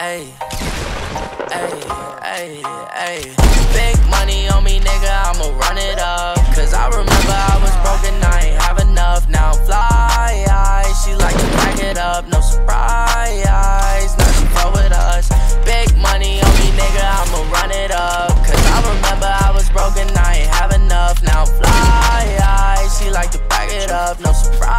Ayy, ayy, ayy, ayy. Big money on me, nigga, I'ma run it up. Cause I remember I was broken, I ain't have enough. Now I'm fly, she like to back it up, no surprise. Now she fuck with us. Big money on me, nigga, I'ma run it up. Cause I remember I was broken, I ain't have enough. Now I'm fly, she like to back it up, no surprise.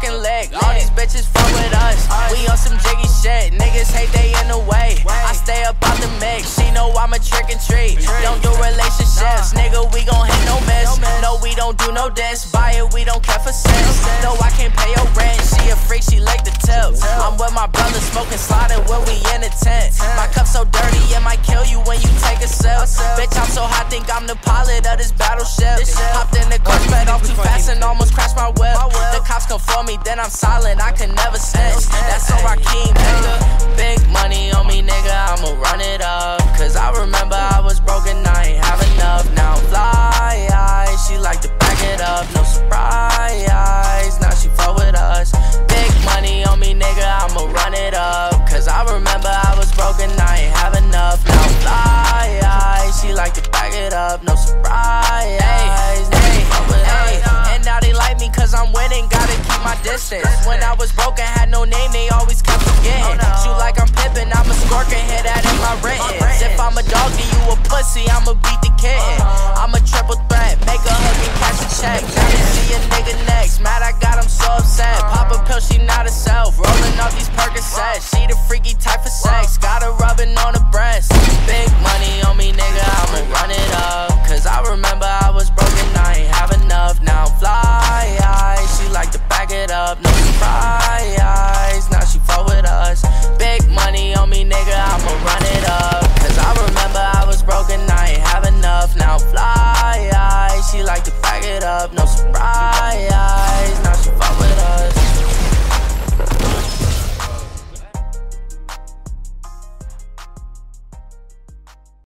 Walking leg. All these bitches fuck with us. We on some jiggy shit. Niggas hate they in the way. I stay up out the mix. She know I'm a trick and treat. Don't do relationships, nigga. We gon' hit no miss. No, we don't do no diss. Buy it, we don't care for cents. No, I can't pay your rent. She a freak, she like the tips. I'm with my brother smoking sliding when we in the tent. My cup so dirty, it might kill you when you take a sip. Bitch, I'm so hot, think I'm the pilot of this battleship. Hopped in the car, sped off too fast Come for me, then I'm silent, I can never snitch. That's distance. When I was broken, had no name, they always kept forgetting. Shoot oh, like I'm Pippen, I'm a scorpion, hear that in my written. If I'm a dog, then you a pussy, I'ma beat the kitten. Uh-huh. I'm a triple threat, make a hook and catch a check. Gotta see a nigga next, mad I got him so upset. Uh-huh. Pop a pill, she not herself, rolling off these Percocets. She the freaky type